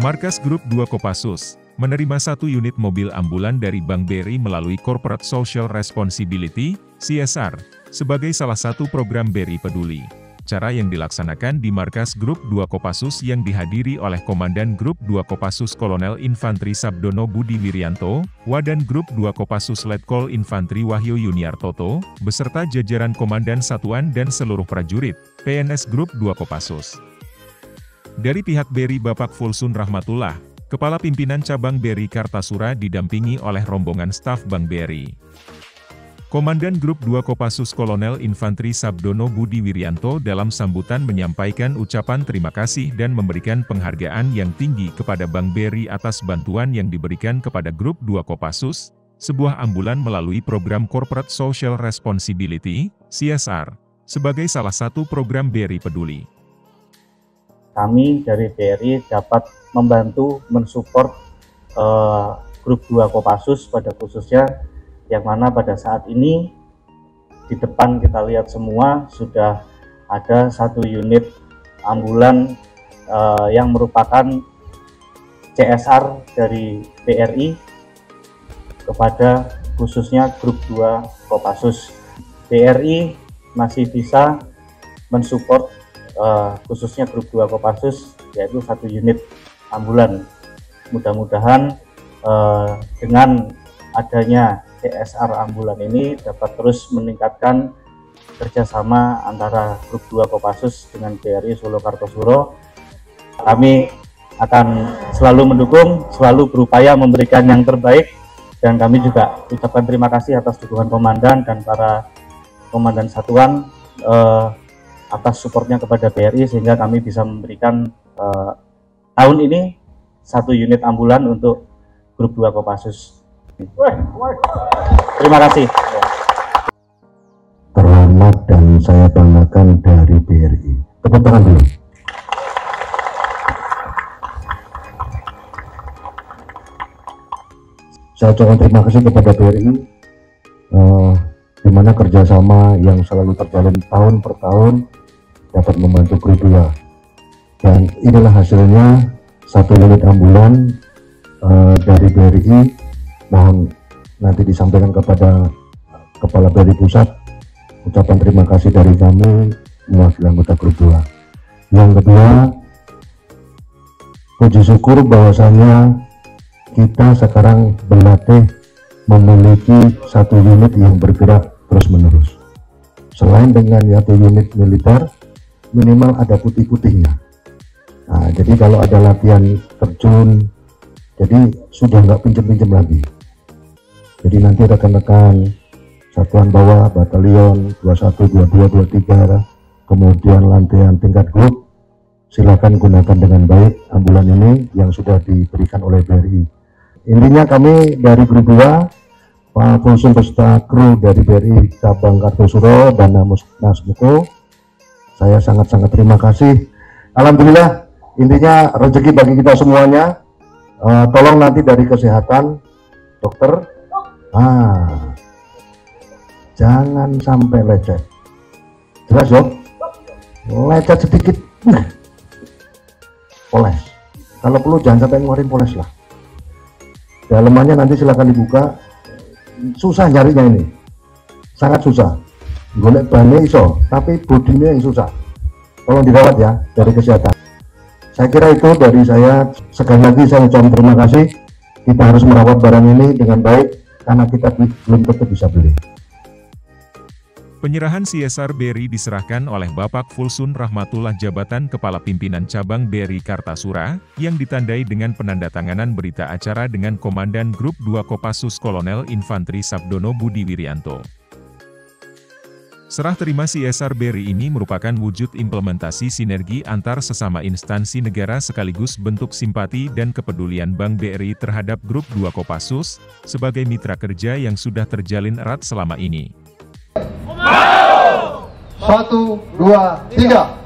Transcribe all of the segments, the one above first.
Markas Grup 2 Kopassus, menerima satu unit mobil ambulan dari Bank BRI melalui Corporate Social Responsibility, CSR, sebagai salah satu program BRI Peduli. Cara yang dilaksanakan di Markas Grup 2 Kopassus yang dihadiri oleh Komandan Grup 2 Kopassus Kolonel Infantri Sabdono Budi Wiryanto, Wadan Grup 2 Kopassus Letkol Infantri Wahyu Yuniartoto, beserta jajaran Komandan Satuan dan seluruh prajurit, PNS Grup 2 Kopassus. Dari pihak BRI Bapak Fulsun Rahmatullah, Kepala Pimpinan Cabang BRI Kartasura didampingi oleh rombongan staf Bank BRI. Komandan Grup 2 Kopassus Kolonel Infantri Sabdono Budi Wiryanto dalam sambutan menyampaikan ucapan terima kasih dan memberikan penghargaan yang tinggi kepada Bank BRI atas bantuan yang diberikan kepada Grup 2 Kopassus, sebuah ambulan melalui program Corporate Social Responsibility, CSR, sebagai salah satu program BRI Peduli. Kami dari BRI dapat membantu mensupport uh, Grup 2 Kopassus pada khususnya yang mana pada saat ini di depan kita lihat semua sudah ada satu unit ambulan uh, yang merupakan CSR dari BRI kepada khususnya grup 2 Kopassus. BRI masih bisa mensupport uh, khususnya grup 2 Kopassus yaitu satu unit ambulan. Mudah-mudahan uh, dengan adanya CSR ambulan ini dapat terus meningkatkan kerjasama antara grup 2 Kopassus dengan BRI Solo Kartosuro. Kami akan selalu mendukung, selalu berupaya memberikan yang terbaik dan kami juga ucapkan terima kasih atas dukungan komandan dan para komandan satuan eh, atas supportnya kepada BRI sehingga kami bisa memberikan eh, tahun ini satu unit ambulan untuk grup 2 Kopassus. Terima kasih. Terhormat dan saya banggakan dari BRI. Tepuk tangan dulu. Saya ucapkan terima kasih kepada BRI uh, eh, di mana kerjasama yang selalu terjalin tahun per tahun dapat membantu grup dan inilah hasilnya satu unit ambulan uh, dari BRI mohon nanti disampaikan kepada Kepala BRI Pusat. Ucapan terima kasih dari kami mewakili anggota grup 2 yang kedua puji syukur bahwasanya kita sekarang berlatih memiliki satu unit yang bergerak terus menerus selain dengan satu unit militer minimal ada putih-putihnya. Nah jadi kalau ada latihan terjun jadi sudah nggak pinjam-pinjam lagi. Jadi nanti rekan-rekan satuan bawah batalion 21 22 23 kemudian lantaian tingkat grup silakan gunakan dengan baik ambulan ini yang sudah diberikan oleh BRI intinya kami dari grup 2 Pak beserta kru dari BRI cabang Kartosuro dan Mas Muko saya sangat-sangat terima kasih. Alhamdulillah intinya rezeki bagi kita semuanya. Uh, tolong nanti dari kesehatan dokter. Ah jangan sampai lecet. Jelas yuk lecet sedikit. Nah poles. Kalau perlu jangan sampai ngeluarin poles lah. Dalemannya nanti silahkan dibuka. Susah nyarinya ini. Sangat susah golek bahannya iso tapi bodinya yang susah tolong dirawat ya dari kesehatan saya kira itu dari saya sekali lagi saya ucapkan terima kasih kita harus merawat barang ini dengan baik karena kita belum tentu bisa beli. Penyerahan CSR BRI diserahkan oleh Bapak Fulsun Rahmatullah Jabatan Kepala Pimpinan Cabang BRI Kartasura, yang ditandai dengan penandatanganan berita acara dengan Komandan Grup 2 Kopassus Kolonel Infantri Sabdono Budi Wiryanto. Serah terima CSR BRI ini merupakan wujud implementasi sinergi antar sesama instansi negara sekaligus bentuk simpati dan kepedulian Bank BRI terhadap Grup 2 Kopassus, sebagai mitra kerja yang sudah terjalin erat selama ini. Satu, dua, tiga.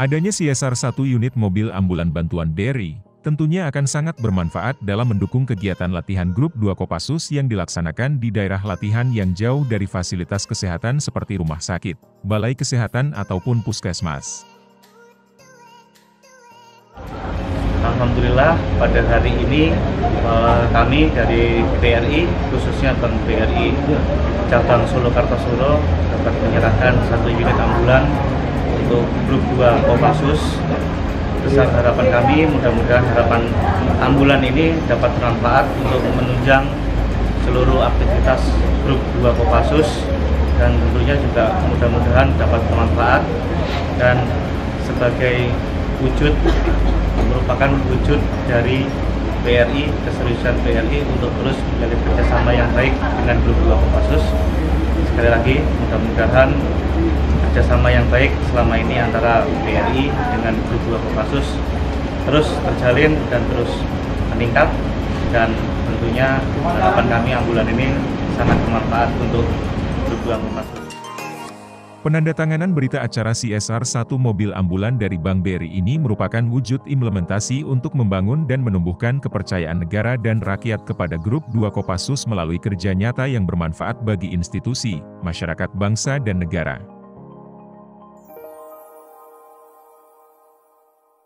Adanya CSR satu unit mobil ambulan bantuan BRI, tentunya akan sangat bermanfaat dalam mendukung kegiatan latihan grup 2 Kopassus yang dilaksanakan di daerah latihan yang jauh dari fasilitas kesehatan seperti rumah sakit, balai kesehatan ataupun puskesmas. Alhamdulillah pada hari ini eh, kami dari BRI khususnya Bank BRI cabang Solo Kartosuro dapat menyerahkan satu unit ambulan untuk grup 2 Kopassus besar harapan kami mudah-mudahan harapan ambulan ini dapat bermanfaat untuk menunjang seluruh aktivitas grup 2 Kopassus dan tentunya juga mudah-mudahan dapat bermanfaat dan sebagai wujud merupakan wujud dari BRI, keseriusan BRI untuk terus menjalin kerjasama yang baik dengan grup 2 Kopassus. Sekali lagi, mudah-mudahan kerjasama yang baik selama ini antara BRI dengan 2 Kopassus terus terjalin dan terus meningkat dan tentunya harapan kami ambulan ini sangat bermanfaat untuk 2 Kopassus. Penandatanganan berita acara CSR 1 mobil ambulan dari Bank BRI ini merupakan wujud implementasi untuk membangun dan menumbuhkan kepercayaan negara dan rakyat kepada grup 2 Kopassus melalui kerja nyata yang bermanfaat bagi institusi, masyarakat bangsa dan negara.